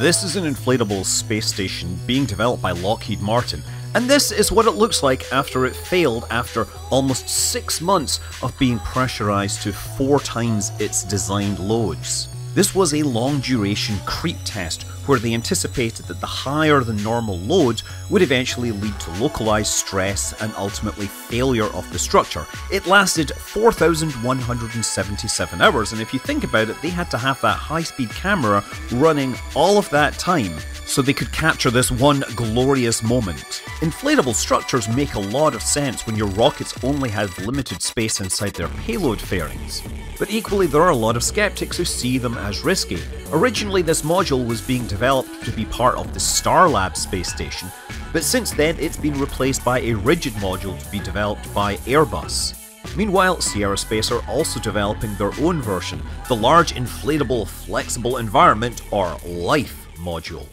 This is an inflatable space station being developed by Lockheed Martin, and this is what it looks like after it failed after almost six months of being pressurized to four times its designed loads. This was a long duration creep test where they anticipated that the higher than normal load would eventually lead to localized stress and ultimately failure of the structure. It lasted 4,177 hours, and if you think about it, they had to have that high speed camera running all of that time so they could capture this one glorious moment. Inflatable structures make a lot of sense when your rockets only have limited space inside their payload fairings. But equally, there are a lot of skeptics who see them as risky. Originally, this module was being developed to be part of the Starlab space station, but since then it's been replaced by a rigid module to be developed by Airbus. Meanwhile, Sierra Space are also developing their own version, the Large Inflatable Flexible Environment or LIFE module.